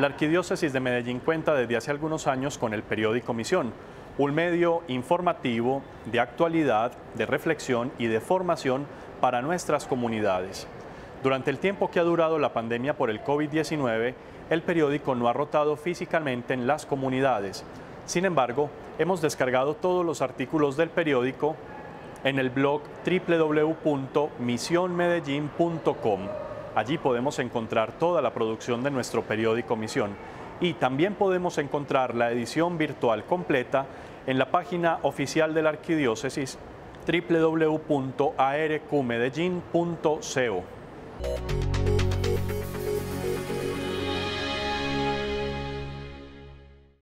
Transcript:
La Arquidiócesis de Medellín cuenta desde hace algunos años con el periódico Misión, un medio informativo de actualidad, de reflexión y de formación para nuestras comunidades. Durante el tiempo que ha durado la pandemia por el COVID-19, el periódico no ha rotado físicamente en las comunidades. Sin embargo, hemos descargado todos los artículos del periódico en el blog www.misionmedellin.com. Allí podemos encontrar toda la producción de nuestro periódico Misión y también podemos encontrar la edición virtual completa en la página oficial de la Arquidiócesis www.arqmedellin.co.